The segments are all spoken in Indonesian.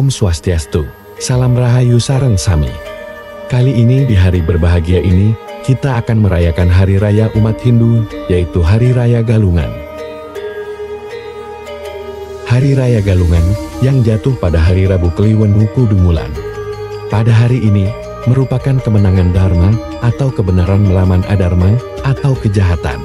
Om Swastiastu, Salam Rahayu Sareng Sami. Kali ini di hari berbahagia ini, kita akan merayakan Hari Raya umat Hindu, yaitu Hari Raya Galungan. Hari Raya Galungan, yang jatuh pada hari Rabu Kliwon Wuku Dumulan. Pada hari ini, merupakan kemenangan Dharma, atau kebenaran melawan Adharma, atau kejahatan.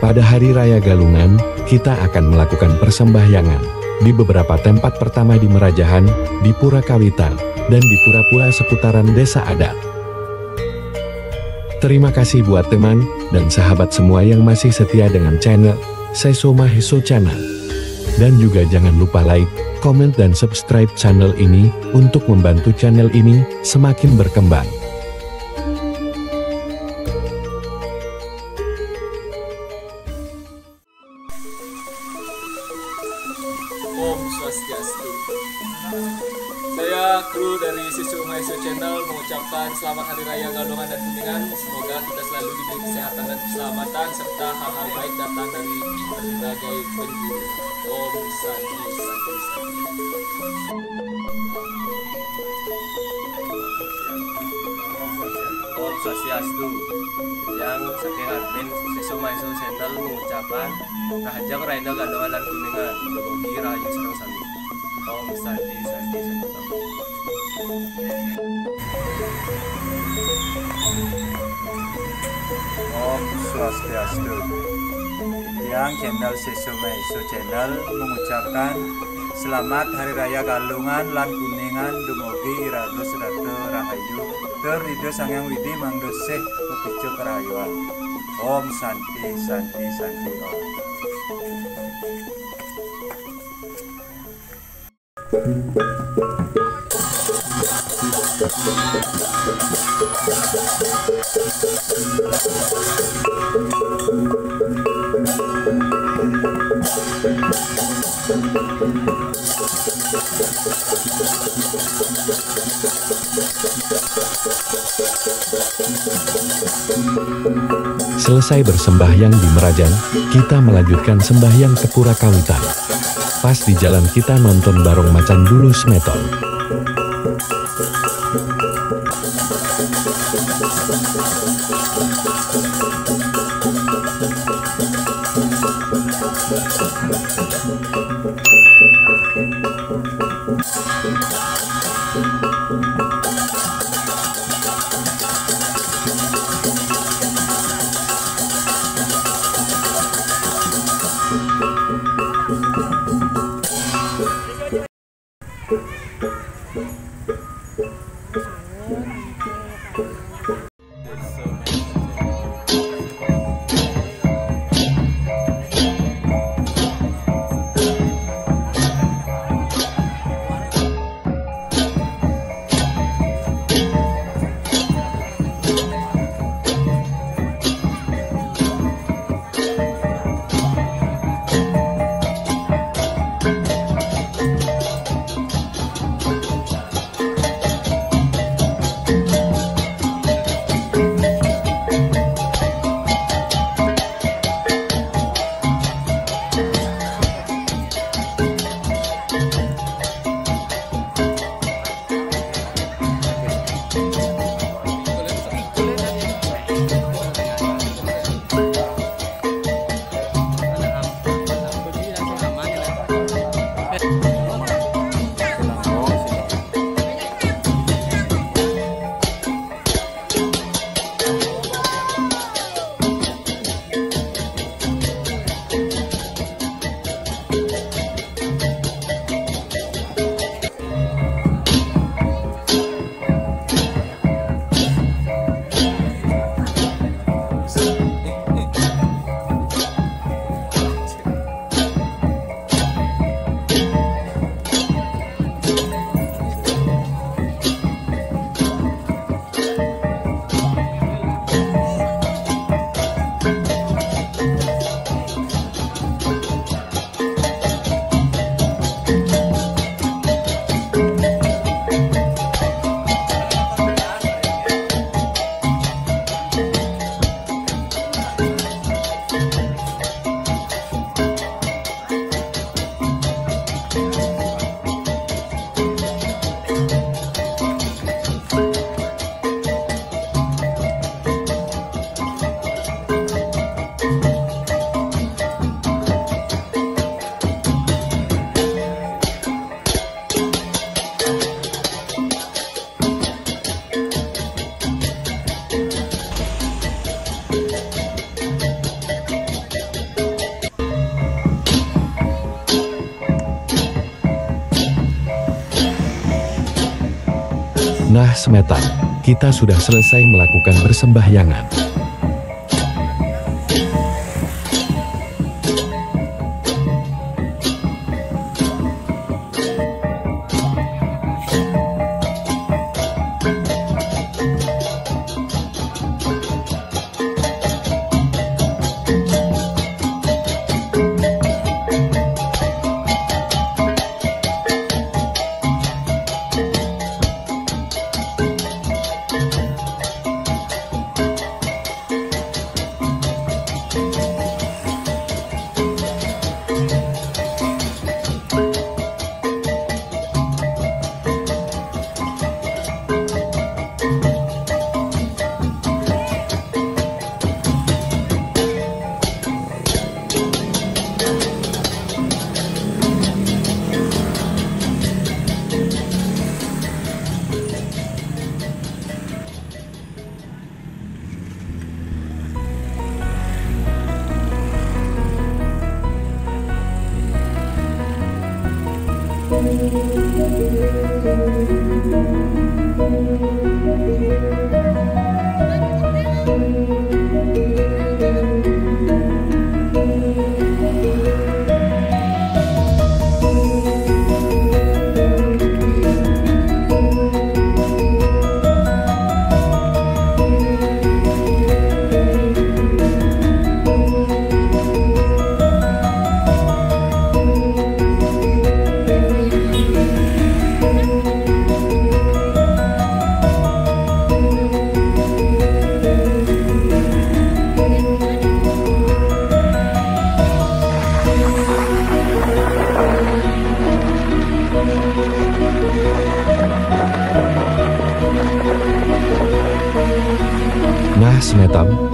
Pada Hari Raya Galungan, kita akan melakukan persembahyangan, di beberapa tempat pertama di Merajahan, di Pura Kawitan, dan di pura-pura seputaran desa adat. Terima kasih buat teman dan sahabat semua yang masih setia dengan channel Sesoma Heso Channel. Dan juga jangan lupa like, komen dan subscribe channel ini untuk membantu channel ini semakin berkembang. Swastiastu. Yang saking admin Sisu Maiso Channel mengucapkan Rahajang Raina Gandongan dan Kuningan Dugi Rayu Sarang Sami. Om Santi Santi Santi Om Swastiastu. Yang channel Sesume Isu Channel mengucapkan Selamat Hari Raya Galungan lan Kuningan dumugi irados ratu Ayu Terido Sang Yang Widi Manggesih Kepicu Kerayuan Om Santi Santi Santi Om Thank you. Selesai bersembahyang di Merajan, kita melanjutkan sembahyang ke Pura Kawitan. Pas di jalan kita nonton Barong Macan dulu Smeton. Nah semetan, kita sudah selesai melakukan persembahyangan.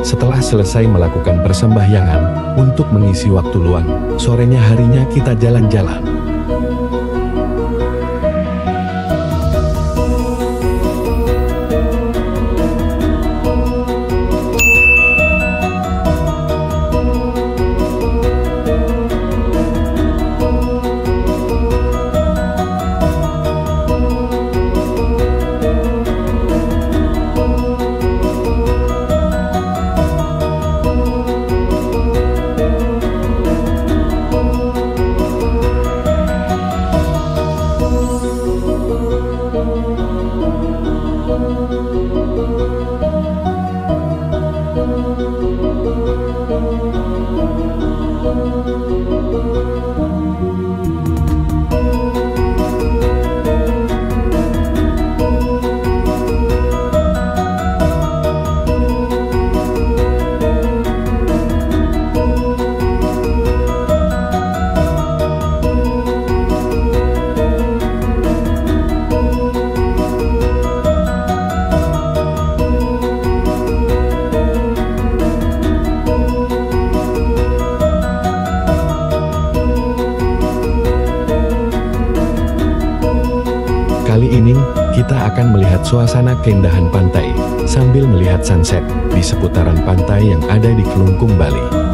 Setelah selesai melakukan persembahyangan, untuk mengisi waktu luang, sorenya harinya kita jalan-jalan. Kita akan melihat suasana keindahan pantai, sambil melihat sunset di seputaran pantai yang ada di Kelungkung, Bali.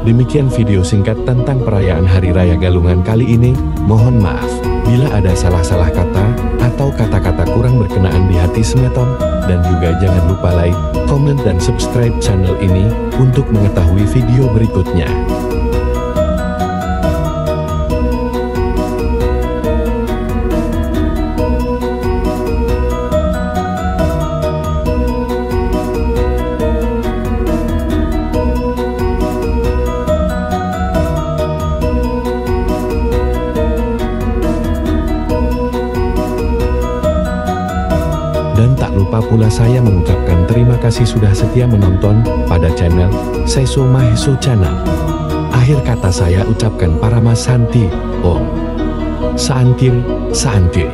Demikian video singkat tentang perayaan Hari Raya Galungan kali ini. Mohon maaf bila ada salah-salah kata atau kata-kata kurang berkenaan di hati Semeton. Dan juga jangan lupa like, komen, dan subscribe channel ini untuk mengetahui video berikutnya. Dan tak lupa pula saya mengucapkan terima kasih sudah setia menonton pada channel Saiso Maheso Channel. Akhir kata saya ucapkan para mas Santi, Om. Saantir, Saantir.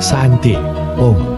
Saanti, Om.